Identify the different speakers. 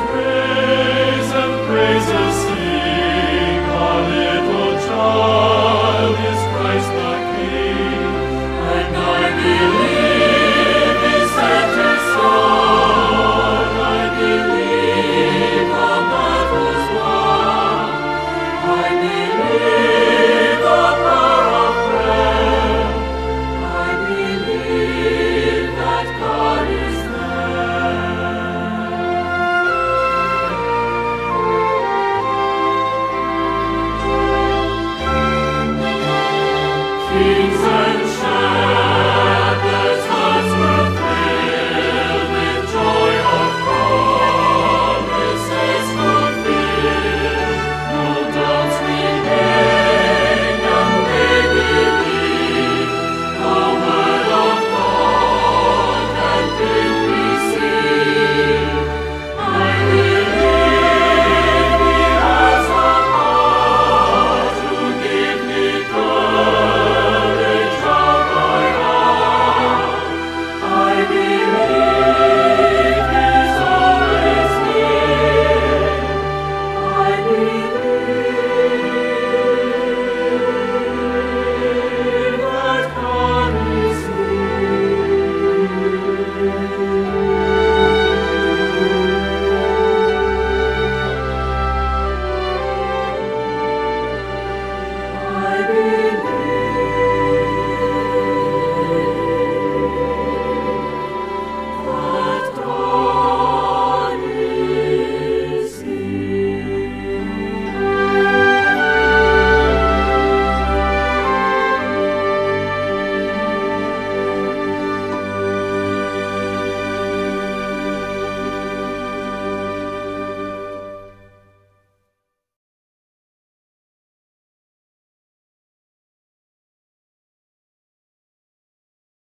Speaker 1: Spirit.